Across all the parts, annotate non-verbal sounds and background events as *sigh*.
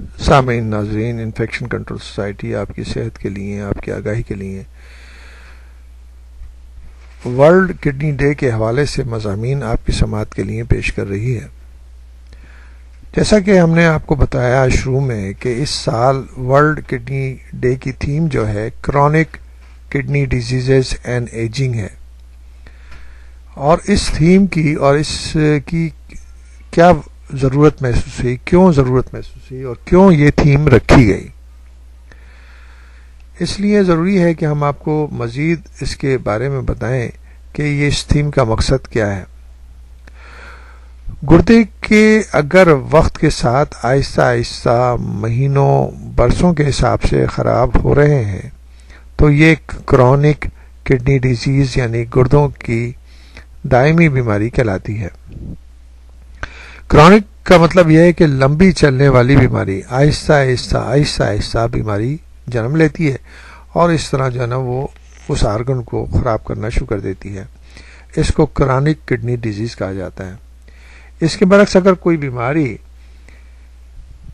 सामीन नाजरीन infection control society आपकी सेहत के लिए, आपकी आगाही के लिए। वर्ल्ड किडनी डे के हवाले से मजामी आपकी समात के लिए पेश कर रही है। जैसा कि हमने आपको बताया शुरू में कि इस साल वर्ल्ड किडनी डे की थीम जो है chronic kidney diseases and ageing है। और इस थीम की और इस की क्या ज़रूरत महसूस हुई, क्यों ज़रूरत महसूस हुई और क्यों ये थीम रखी गई? इसलिए ज़रूरी है कि हम आपको मज़ीद इसके बारे में बताएँ कि ये इस थीम का मकसद क्या है। गुर्दे के अगर वक्त के साथ आहिस्ता आहिस्ता महीनों, बरसों के हिसाब से ख़राब हो रहे हैं तो ये क्रॉनिक किडनी डिज़ीज़ यानी गुर्दों की दायमी बीमारी कहलाती है। क्रॉनिक का मतलब यह है कि लंबी चलने वाली बीमारी, आहिस्ता आहिस्ता आहिस्ता आहिस्ता बीमारी जन्म लेती है और इस तरह जो है ना वो उस आर्गन को ख़राब करना शुरू कर देती है। इसको क्रॉनिक किडनी डिज़ीज़ कहा जाता है। इसके बरक्स अगर कोई बीमारी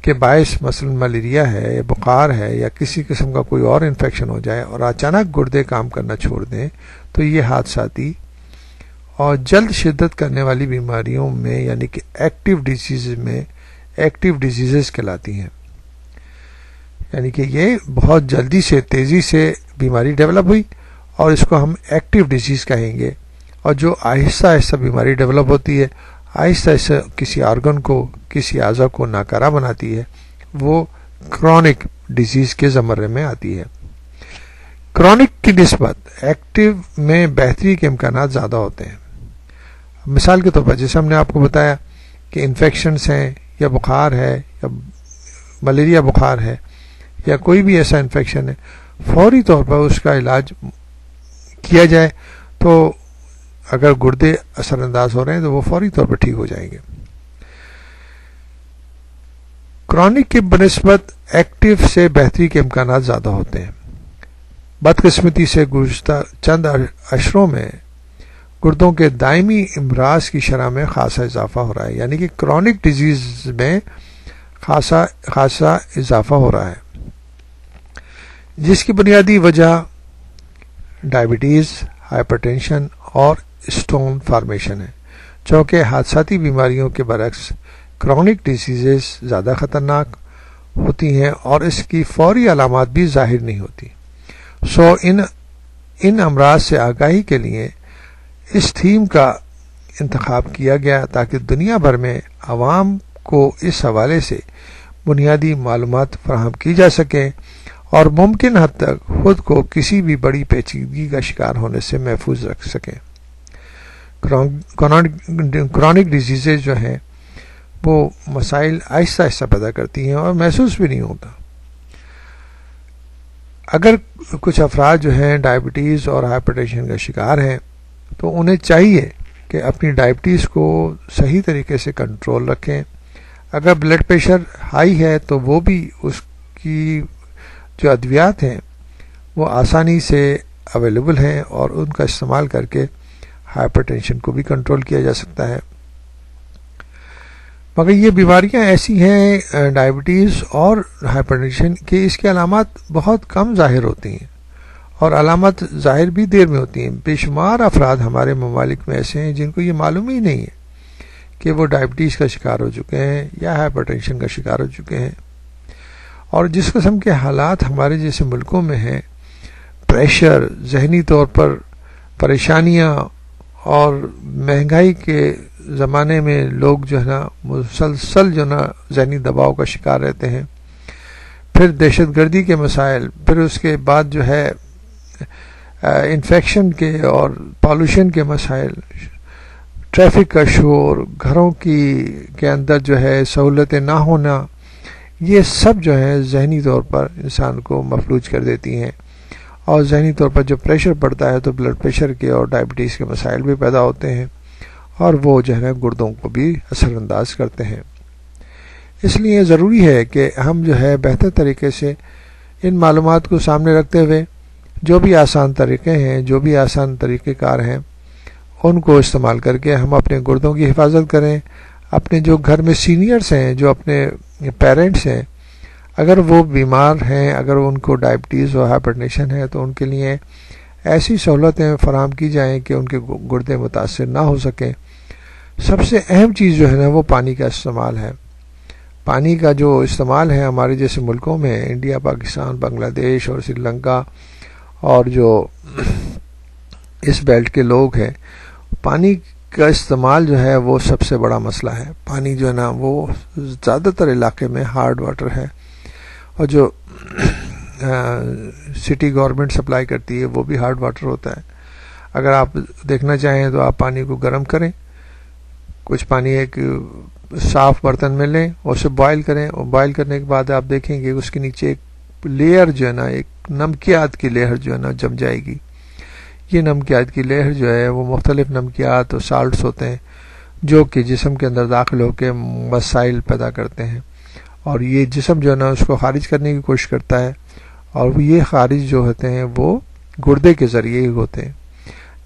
के बायस मसलन मलेरिया है या बुखार है या किसी किस्म का कोई और इन्फेक्शन हो जाए और अचानक गुर्दे काम करना छोड़ दें तो ये हादसाती और जल्द शिद्दत करने वाली बीमारियों में, यानी कि एक्टिव डिज़ीज़ में एक्टिव डिजीजेस कहलाती हैं। यानी कि ये बहुत जल्दी से, तेज़ी से बीमारी डेवलप हुई और इसको हम एक्टिव डिज़ीज़ कहेंगे। और जो आहिस्ता आहिस्ता बीमारी डेवलप होती है, आहिस्ता आहिस्ता किसी आर्गन को, किसी आज़ा को नाकारा बनाती है, वो क्रॉनिक डिज़ीज़ के ज़मरे में आती है। क्रॉनिक की नस्बत एक्टिव में बेहतरी के इम्कान ज़्यादा होते हैं। मिसाल के तौर पर, जैसे हमने आपको बताया कि इन्फेक्शंस हैं, या बुखार है, या मलेरिया बुखार है, या कोई भी ऐसा इन्फेक्शन है, फौरी तौर पर उसका इलाज किया जाए तो अगर गुर्दे असरअंदाज हो रहे हैं तो वो फौरी तौर पर ठीक हो जाएँगे। क्रॉनिक की बनस्बत एक्टिव से बेहतरी के इम्कान ज़्यादा होते हैं। बदकिस्मती से गुजशत चंद अशरों में गुर्दों के दायमी इमराज की शरह में खासा इजाफा हो रहा है। यानी कि क्रॉनिक डिज़ीज़ में खासा खासा इजाफा हो रहा है। जिसकी बुनियादी वजह डायबिटीज़ हाइपरटेंशन और स्टोन फार्मेशन है। चूँकि हादसाती बीमारियों के बरक्स क्रॉनिक डिज़ीज़ ज़्यादा ख़तरनाक होती हैं और इसकी फौरी अलामत भी ज़ाहिर नहीं होती। सो इन इन अमराज से आगाही के लिए इस थीम का इंतखब किया गया ताकि दुनिया भर में आवाम को इस हवाले से बुनियादी मालूम फराहम की जा सके और मुमकिन हद तक खुद को किसी भी बड़ी पेचीदगी का शिकार होने से महफूज रख सकें। क्रॉनिक डिजीजेज जो हैं, वो मसाइल आहिस्ता आहिस्ता पैदा करती हैं और महसूस भी नहीं होता। अगर कुछ अफराद जो हैं, डायबिटीज़ और हाइपरटेंशन का शिकार हैं तो उन्हें चाहिए कि अपनी डायबिटीज़ को सही तरीके से कंट्रोल रखें। अगर ब्लड प्रेशर हाई है तो वो भी उसकी जो अद्वियात हैं, वो आसानी से अवेलेबल हैं और उनका इस्तेमाल करके हाइपरटेंशन को भी कंट्रोल किया जा सकता है। मगर ये बीमारियाँ ऐसी हैं डायबिटीज़ और हाइपरटेंशन के, इसके अलामत बहुत कम ज़ाहिर होती हैं। और अलामत ज़ाहिर भी देर में होती हैं। बेशुमार अफराद हमारे ममालिक में ऐसे हैं जिनको ये मालूम ही नहीं है कि वो डायबिटीज़ का शिकार हो चुके हैं या हाइपरटेंशन का शिकार हो चुके हैं। और जिस कस्म के हालात हमारे जैसे मुल्कों में हैं प्रेशर जहनी तौर पर परेशानियाँ और महँगाई के ज़माने में लोग जो है ना, मुसलसल जो ना, जहनी दबाव का शिकार रहते हैं। फिर दहशत गर्दी के मसाइल, फिर उसके बाद जो है *laughs* इन्फेक्शन के और पॉल्यूशन के मसाइल ट्रैफ़िक का शोर, घरों की, के अंदर जो है सहूलतें ना होना, ये सब जो है जहनी तौर पर इंसान को मफलूज कर देती हैं। और जहनी तौर पर जब प्रेशर पड़ता है तो ब्लड प्रेशर के और डायबिटीज़ के मसाइल भी पैदा होते हैं और वो जो है गुर्दों को भी असरअंदाज करते हैं। इसलिए ज़रूरी है कि हम जो है बेहतर तरीके से इन मालूम को सामने रखते हुए जो भी आसान तरीके हैं, जो भी आसान तरीक़ेकार हैं, उनको इस्तेमाल करके हम अपने गुर्दों की हिफाजत करें। अपने जो घर में सीनियर्स हैं, जो अपने पेरेंट्स हैं, अगर वो बीमार हैं, अगर उनको डायबिटीज़ और हाइपरटेंशन है तो उनके लिए ऐसी सहूलतें फराम की जाएँ कि उनके गुर्दे मुतासर ना हो सकें। सबसे अहम चीज़ जो है ना, वो पानी का इस्तेमाल है। पानी का जो इस्तेमाल है हमारे जैसे मुल्कों में, इंडिया, पाकिस्तान, बांग्लादेश और श्रीलंका और जो इस बेल्ट के लोग हैं पानी का इस्तेमाल जो है वो सबसे बड़ा मसला है। पानी जो है ना वो ज़्यादातर इलाके में हार्ड वाटर है। और जो आ, सिटी गवर्नमेंट सप्लाई करती है वो भी हार्ड वाटर होता है। अगर आप देखना चाहें तो आप पानी को गर्म करें कुछ पानी एक साफ़ बर्तन में लें और उसे बॉईल करें। और बॉईल करने के बाद आप देखेंगे उसके नीचे एक लेयर जो है ना एक नमकियात की लहर जो है ना जम जाएगी। ये नमकियात की लहर जो है, वो मुख्तलिफ़ नमकियात और साल्ट्स होते हैं, जो कि जिसम के अंदर दाखिल होकर मसाइल पैदा करते हैं। और ये जिसम जो है ना, उसको खारिज करने की कोशिश करता है। और ये खारिज जो होते हैं, वो गुर्दे के ज़रिए ही होते हैं।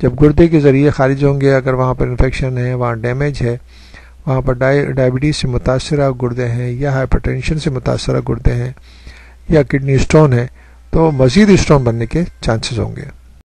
जब गुर्दे के ज़रिए खारिज होंगे, अगर वहाँ पर इन्फेक्शन है, वहाँ डैमेज है, वहाँ पर डायबिटीज़ से मुतासर गुर्दे हैं, या हाइपरटेंशन से मुतासर गुर्दे हैं, या किडनी स्टोन है तो मज़ीद स्ट्रॉन्ग बनने के चांसेस होंगे।